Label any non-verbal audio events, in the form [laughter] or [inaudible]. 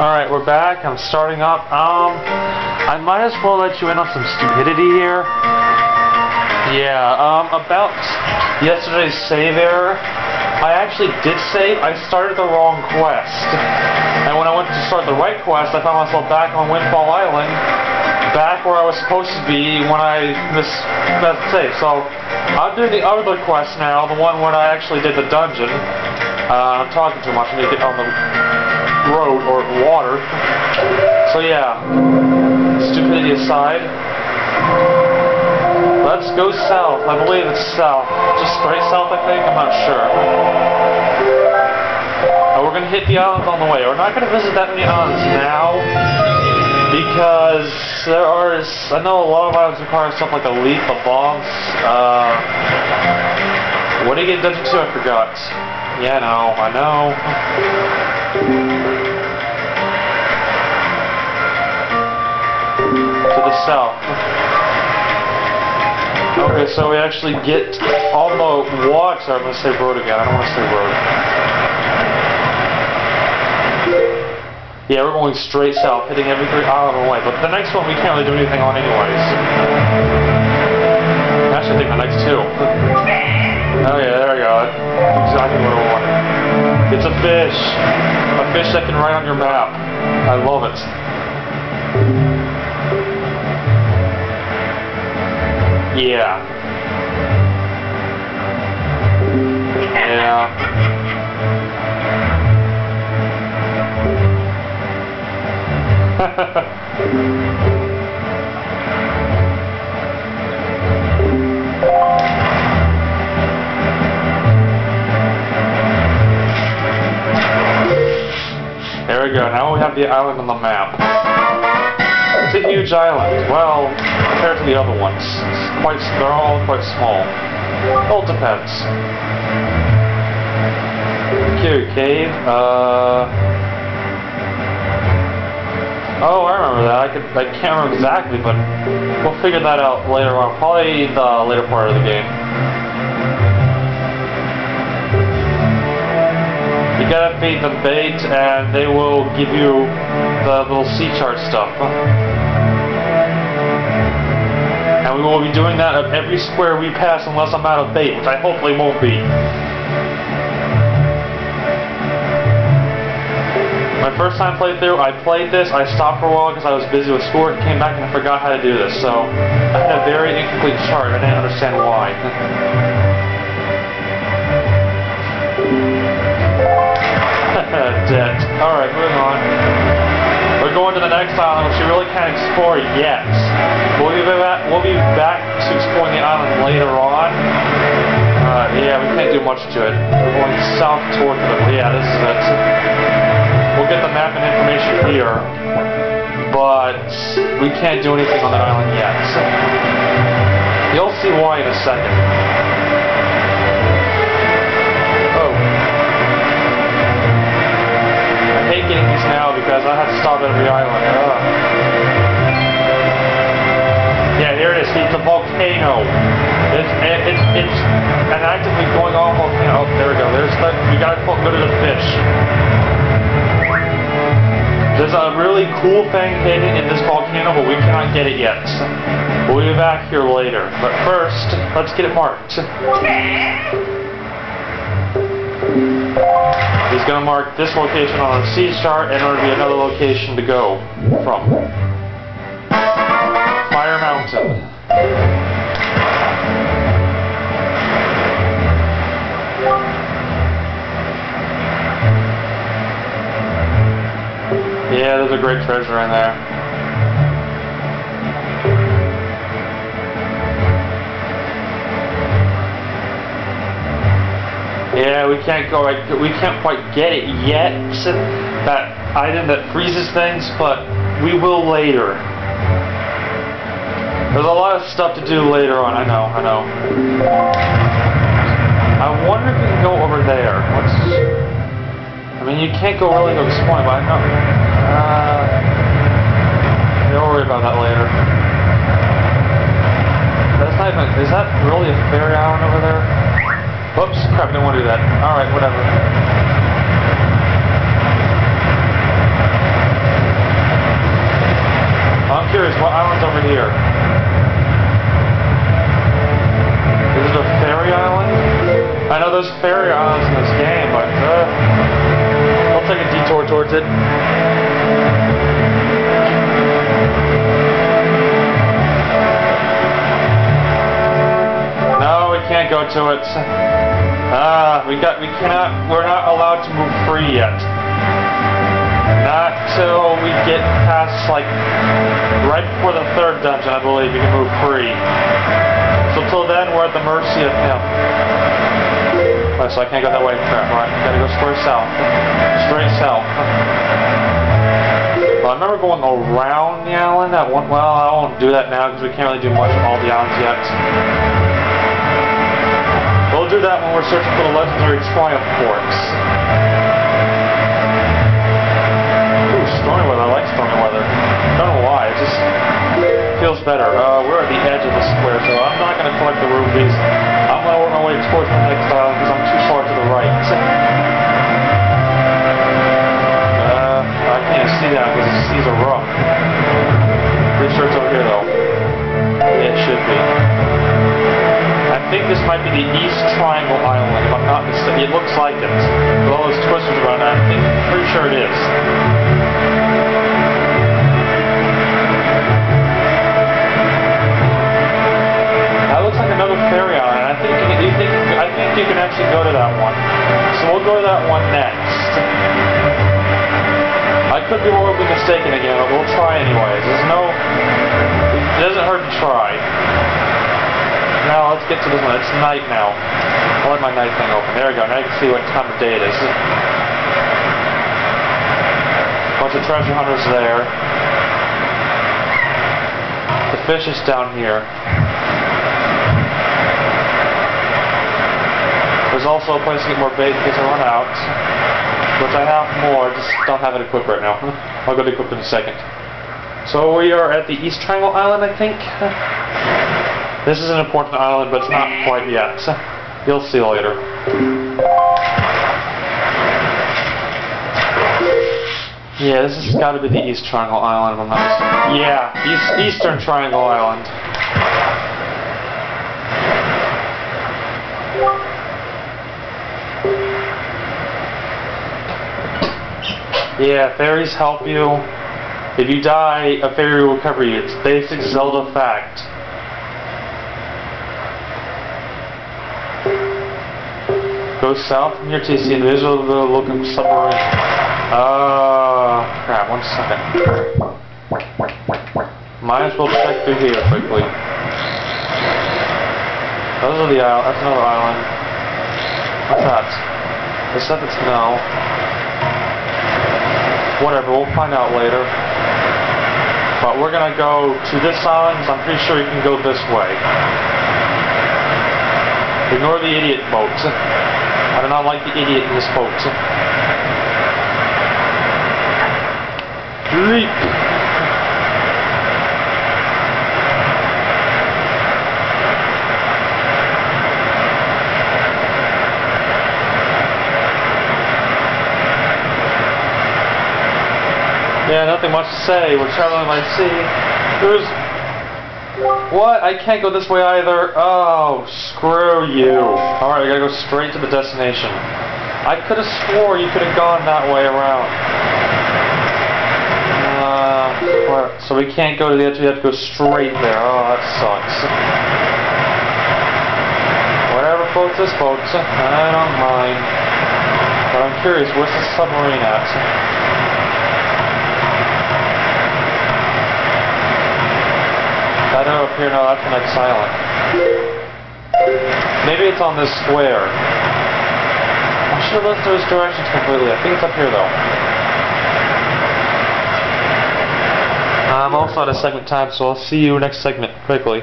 Alright, we're back. I'm starting up. Um, I might as well let you in on some stupidity here. Yeah, um, about yesterday's save error, I actually did save. I started the wrong quest. And when I went to start the right quest, I found myself back on Windfall Island, back where I was supposed to be when I missed that save. So, I'm doing the other quest now, the one when I actually did the dungeon. Uh, I'm talking too much. I need to get on the road or water. So yeah, stupidity aside, let's go south. I believe it's south. Just straight south, I think. I'm not sure. And we're gonna hit the islands on the way. We're not gonna visit that many islands now because there are. I know a lot of islands require stuff like a leaf, a bombs. Uh, what do you get dungeon two? I forgot. Yeah, no, I know. The south. Okay, so we actually get on the walk. I'm going to say road again. I don't want to say road. Yeah, we're going straight south, hitting every three island away. But the next one we can't really do anything on anyways. Actually, think the next two. Oh yeah, there we go. Exactly what I wanted. It's a fish. A fish that can write on your map. I love it. Yeah. Yeah. [laughs] There we go. Now we have the island on the map. It's a huge island. Well, compared to the other ones, it's quite they're all quite small. All depends. Okay, cave. Uh. Oh, I remember that. I could. I can't remember exactly, but we'll figure that out later on. Probably the later part of the game. You gotta feed the bait, and they will give you the little sea chart stuff. And we will be doing that at every square we pass unless I'm out of bait, which I hopefully won't be. My first time playthrough, I played this, I stopped for a while because I was busy with school, came back and I forgot how to do this, so I had a very incomplete chart, I didn't understand why. [laughs] Alright, moving on. Going to the next island, which we really can't explore yet. We'll be back, we'll be back to exploring the island later on. Uh, yeah, we can't do much to it. We're going south toward the... Yeah, this is it. We'll get the map and information here, but we can't do anything on that island yet. You'll see why in a second. Because I have to stop at every island. Yeah, here it is. It's a volcano. It's it's it's an actively going on volcano. Oh, there we go. There's the. We gotta go to the fish. There's a really cool thing hidden in this volcano, but we cannot get it yet. We'll be back here later. But first, let's get it marked. Going to mark this location on a sea chart and order to be another location to go from. Fire Mountain. Yeah, there's a great treasure in there. Yeah, we can't go. We can't quite get it yet. That item that freezes things, but we will later. There's a lot of stuff to do later on. I know. I know. I wonder if we can go over there. What's? I mean, you can't go really go exploring, but I know. Uh, don't worry about that later. That's not even. Is that really a fairy island over there? Oops, crap, I didn't want to do that. Alright, whatever. I'm curious what island's over here? Is it a fairy island? I know there's fairy islands in this game, but uh, I'll take a detour towards it. No, we can't go to it. Ah, we got, we cannot, we're not allowed to move free yet. Not till we get past, like, right before the third dungeon, I believe, you can move free. So till then, we're at the mercy of him. So I can't go that way. Crap, right. Gotta go straight south. Straight south. Well, I remember going around the island at one, well, I won't do that now because we can't really do much of all the islands yet. Do that when we're searching for the legendary Triumph Forks. Ooh, stormy weather. I like stormy weather. Don't know why. It just feels better. Uh, we're at the edge of the square, so I'm not going to collect the rupees. I'm going to work my way towards the next island because I'm too far to the right. [laughs] Uh, I can't see that because the seas are rough. Might be the East Triangle Island, if I'm not mistaken. It looks like it. With all those twisters around it, I think, pretty sure it is. That looks like another fairy island. I think you think I think you can actually go to that one. So we'll go to that one next. I could be horribly mistaken again, but we'll try anyways. There's no. It doesn't hurt to try. Now let's get to this one. It's night now. I'll let my night thing open. There we go. Now you can see what time of day it is. Bunch of treasure hunters there. The fish is down here. There's also a place to get more bait in case I run out. Which I have more, just don't have it equipped right now. [laughs] I'll go to equip in a second. So we are at the East Triangle Island, I think. [laughs] This is an important island, but it's not quite yet. You'll see later. Yeah, this has got to be the East Triangle Island, if I'm not mistaken. Yeah, East, Eastern Triangle Island. Yeah, fairies help you. If you die, a fairy will cover you. It's basic Zelda fact. Go south from here to see an visual of the looking submarine. Uh, crap, one second. Might as well check through here quickly. Those are the island. That's another island. What's that? Is that it's no. Whatever, we'll find out later. But we're gonna go to this island, I'm pretty sure you can go this way. Ignore the idiot boats. I do not like the idiot in this boat. Leap! Yeah, nothing much to say. We're traveling by sea. There's... What? I can't go this way either. Oh, screw you. Alright, I gotta go straight to the destination. I could have swore you could have gone that way around. Uh? So we can't go to the edge, we have to go straight there. Oh, that sucks. Whatever floats this boat. I don't mind. But I'm curious, where's the submarine at? I know up here, no, that's the next island. Maybe it's on this square. I should have looked those directions completely. I think it's up here, though. I'm also at a segment time, so I'll see you next segment, quickly.